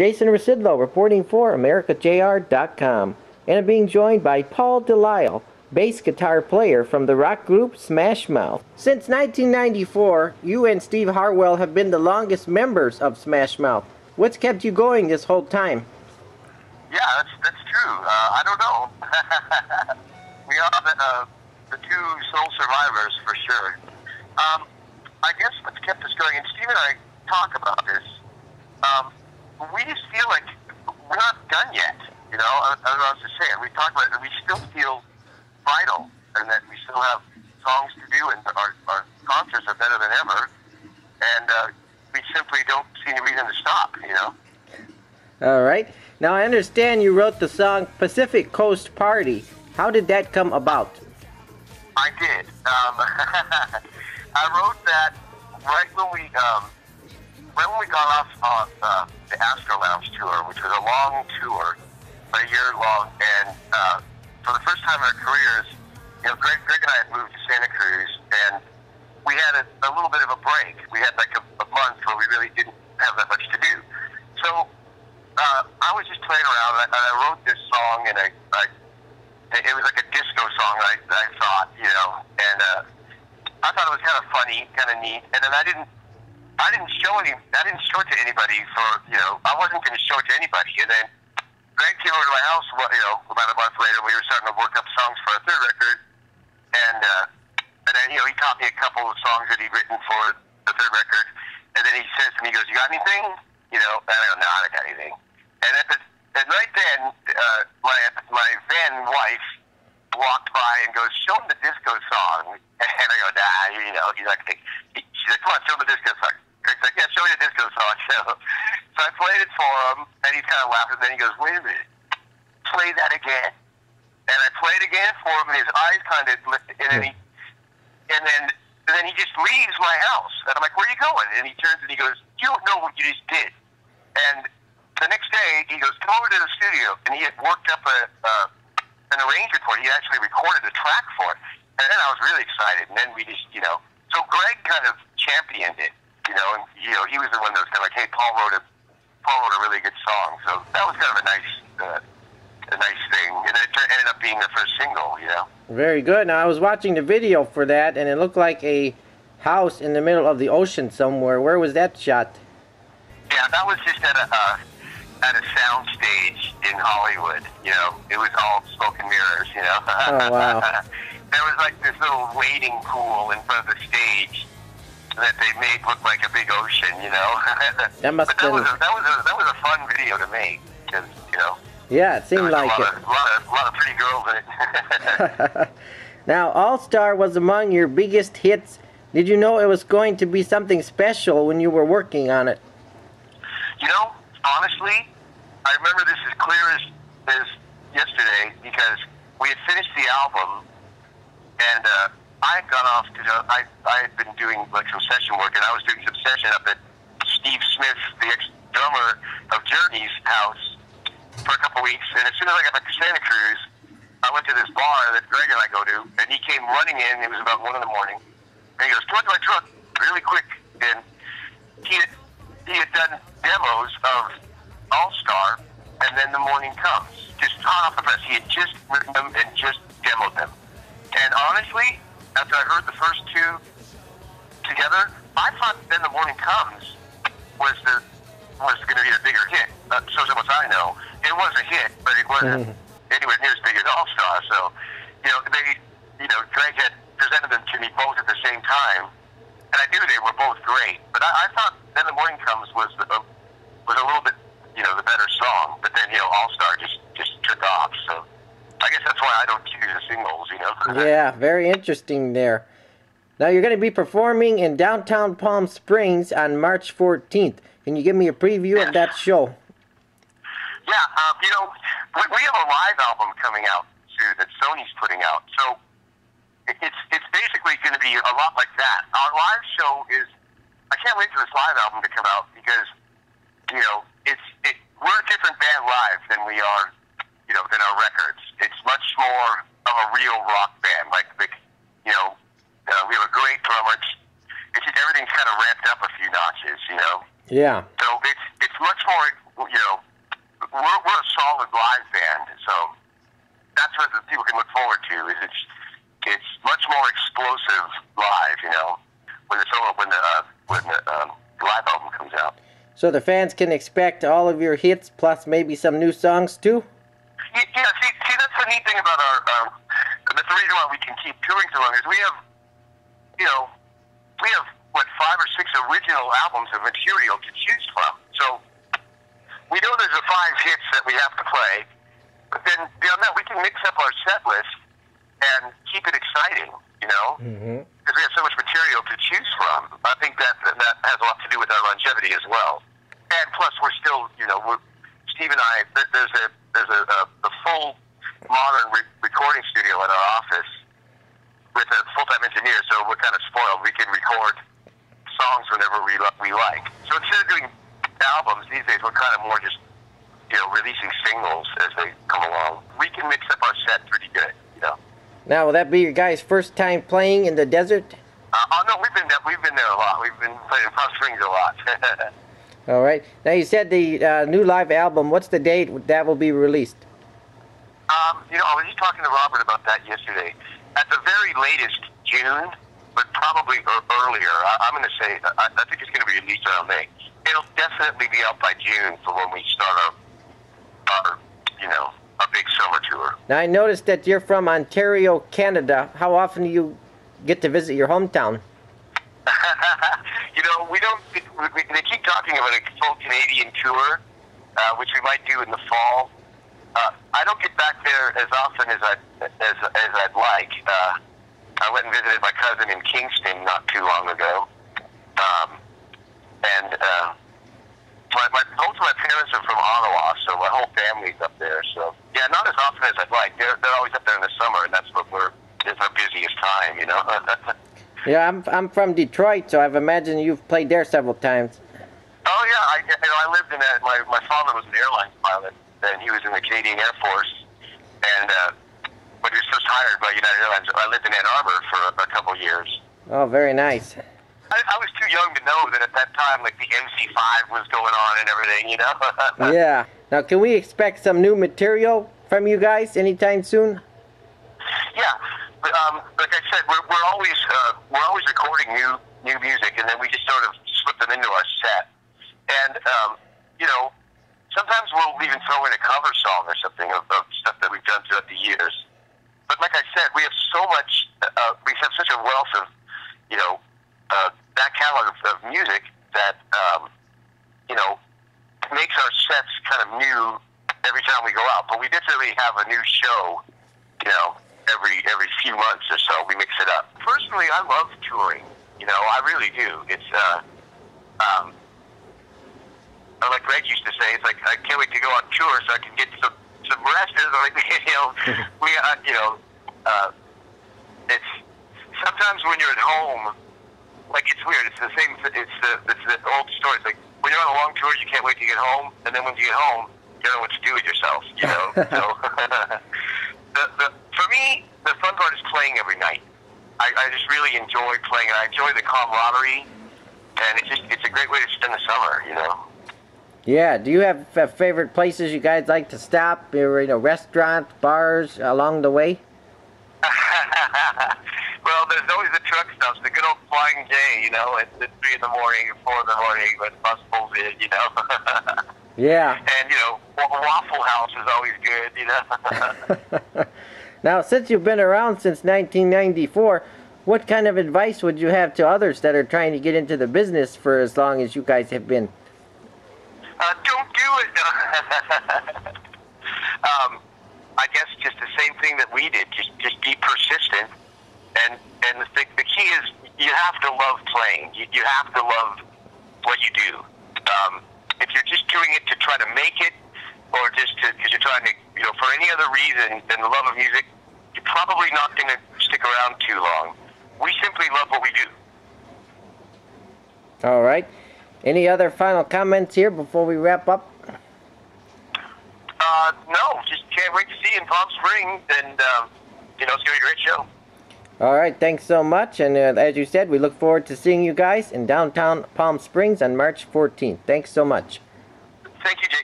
Jason Rzucidlo reporting for AmericaJR.com, and I'm being joined by Paul De Lisle, bass guitar player from the rock group Smash Mouth. Since 1994, you and Steve Harwell have been the longest members of Smash Mouth. What's kept you going this whole time? Yeah, that's, that's true. Uh, I don't know. we are the, uh, the two sole survivors for sure. Um, I guess what's kept us going, and Steve and I talk about this, um, we just feel like we're not done yet. You know, I, I was just saying, we talk about it, we still feel vital, and that we still have songs to do, and our, our concerts are better than ever, and uh, we simply don't see any reason to stop. You know. All right. Now I understand you wrote the song Pacific Coast Party. How did that come about? I did. Um, I wrote that right when we um, when we got off on uh, the Astro Lounge tour, which was a long tour, a year long, and uh, for the first time in our careers, you know, Greg, Greg and I had moved to Santa Cruz, and we had a, a little bit of a break. We had like a, a month where we really didn't have that much to do. So uh, I was just playing around, and I, and I wrote this song, and I, I it was like a disco song. I, I thought, you know, and uh, I thought it was kind of funny, kind of neat. And then I didn't, I didn't show any, I didn't show it to anybody for, you know, I wasn't going to show it to anybody. And then Greg came over to my house, you know, about a month later. We were starting to work up songs for our third record, and uh, and then you know he taught me a couple of songs that he'd written for the third record. And then he says to me, he goes, "You got anything?" You know, and I go, "No, I don't got anything." And at the and right then, uh, my my then wife walked by and goes, "Show him the disco song." And I go, "Nah, you know." He's like, he, she's like, "Come on, show him the disco song." Greg's like, "Yeah, show me the disco song." So, so I played it for him, and he's kind of laughing. Then he goes, "Wait a minute, play that again." And I played again for him, and his eyes kind of, and then he, and then and then he just leaves my house, and I'm like, "Where are you going?" And he turns and he goes, "You don't know what you just did." And the next day, he goes, "Come over to the studio," and he had worked up a uh, an arrangement for it. He actually recorded a track for it, and then I was really excited. And then we just, you know, so Greg kind of championed it, you know, and you know, he was the one that was kind of like, "Hey, Paul wrote a Paul wrote a really good song," so that was kind of a nice. Uh, a nice thing, and it ended up being the first single, you know. Very good. Now I was watching the video for that, and it looked like a house in the middle of the ocean somewhere. Where was that shot? Yeah, that was just at a uh, at a sound stage in Hollywood. You know, it was all smoke and mirrors. You know. Oh wow. there was like this little waiting pool in front of the stage that they made look like a big ocean. You know. That must but that been- was a, that was a, that was a fun video to make because you know Yeah, it seemed like a lot, it. of, lot of lot of pretty girls in it. now, All Star was among your biggest hits. Did you know it was going to be something special when you were working on it? You know, honestly, I remember this as clear as, as yesterday because we had finished the album and uh, I had gone off to the, I, I had been doing like some session work and I was doing some session up at Steve Smith, the ex-drummer of Journey's house for a couple weeks. And as soon as I got back to Santa Cruz, I went to this bar that Greg and I go to and he came running in. It was about one in the morning. And he goes, come to my truck really quick. And he had, he had done demos of All Star, and then the morning comes, just hot off the press. He had just written them and just demoed them. And honestly, after I heard the first two together, I thought then the morning comes was the was going to be a bigger hit. Uh, so much I know, it was a hit, but it wasn't anywhere near as big as All Star. So, you know, they, you know, Greg had presented them to me both at the same time, and I knew they were both great. But I, I thought then the morning comes was the, was a little bit, you know, the better song. But then you know, All Star just just took off. So I guess that's why I don't choose the singles. You know. Yeah, very interesting there. Now you're going to be performing in downtown Palm Springs on March 14th. Can you give me a preview of that show? Yeah, um, you know, we, we have a live album coming out too that Sony's putting out. So it's it's basically going to be a lot like that. Our live show is. I can't wait for this live album to come out because you know it's it, we're a different band live than we are you know than our records. It's much more of a real rock band. Like the you know uh, we have a great drummer. It's, it's just everything's kind of ramped up a few notches. You know. Yeah. So it's it's much more you know, we're, we're a solid live band, so that's what the people can look forward to. Is it's it's much more explosive live, you know, when the solo when the uh, when the um, live album comes out. So the fans can expect all of your hits plus maybe some new songs too. Yeah see, see, that's the neat thing about our. Um, that's the reason why we can keep touring so long is we have, you know, we have what five or six original albums of material to choose from. So we know there's the five hits that we have to play, but then beyond that, we can mix up our set list and keep it exciting. You know, Mm-hmm. because we have so much material to choose from. I think that that has a lot to do with our longevity as well. And plus, we're still, you know, we're, Steve and I. There's a there's a, a, a full modern re- recording studio at our office with a full-time engineer, so we're kind of spoiled. We can record songs whenever we li- we like. So instead of doing albums these days, we're kind of more just you know releasing singles as they come along. We can mix up our set pretty good, you know. Now, will that be your guys' first time playing in the desert? Uh, oh no, we've been there. We've been there a lot. We've been playing in Palm Springs a lot. All right. Now you said the uh, new live album. What's the date that will be released? Um, you know, I was just talking to Robert about that yesterday. At the very latest, June, but probably er- earlier. I, I'm going to say I, I think it's going to be released around May. It'll definitely be out by June for when we start our, our you know, a big summer tour. Now I noticed that you're from Ontario, Canada. How often do you get to visit your hometown? you know, we don't. We, we, they keep talking about a full Canadian tour, uh, which we might do in the fall. Uh, I don't get back there as often as I as as I'd like. Uh, I went and visited my cousin in Kingston not too long ago, um, and uh, my, my both of my parents are from Ottawa, so my whole family's up there. So yeah, not as often as I'd like. They're they're always up there in the summer, and that's what we're it's our busiest time, you know. Yeah, I'm I'm from Detroit, so I've imagined you've played there several times. Oh yeah, I, you know, I lived in that. My my father was an airline pilot, and he was in the Canadian Air Force. And uh, when he was first hired by United Airlines, I lived in Ann Arbor for a, a couple years. Oh, very nice. I, I was too young to know that at that time, like the MC5 was going on and everything, you know. Yeah. Now, can we expect some new material from you guys anytime soon? Yeah, but um, like I said, we're, we're always uh, we're always recording new new music, and then we just sort of slip them into our set. And um, you know, sometimes we'll even throw in a cover song or something of, of stuff that we've done throughout the years. But like I said, we have so much. Uh, we have such a wealth of you know uh, back catalog of, of music that um, you know makes our sets kind of new every time we go out. But we definitely have a new show, you know, every every few months or so. We mix it up. Personally, I love touring. You know, I really do. It's uh, um, uh, like Greg used to say, it's like I can't wait to go on tour so I can get some some rest. It's like you know, we uh, you know, uh, it's sometimes when you're at home, like it's weird. It's the same. It's the it's the old story. It's like when you're on a long tour, you can't wait to get home, and then when you get home, you don't know what to do with yourself. You know. so the, the for me, the fun part is playing every night. I, I just really enjoy playing. I enjoy the camaraderie, and it's just it's a great way to spend the summer. You know. Yeah. Do you have uh, favorite places you guys like to stop? You know, restaurants, bars along the way? well, there's always the truck stops, the good old Flying J, you know, at, at 3 in the morning, 4 in the morning, when bus pulls in, you know. Yeah. and, you know, Wa- Waffle House is always good, you know. now, since you've been around since 1994, what kind of advice would you have to others that are trying to get into the business for as long as you guys have been? Uh, don't do it. um, I guess just the same thing that we did. Just just be persistent, and and the, the key is you have to love playing. You, you have to love what you do. Um, if you're just doing it to try to make it, or just because you're trying to, you know, for any other reason than the love of music, you're probably not going to stick around too long. We simply love what we do. All right. Any other final comments here before we wrap up? Uh, no, just can't wait to see you in Palm Springs, and um, you know, it's gonna be a great show. All right. Thanks so much. And uh, as you said, we look forward to seeing you guys in downtown Palm Springs on March 14th. Thanks so much. Thank you, Jason.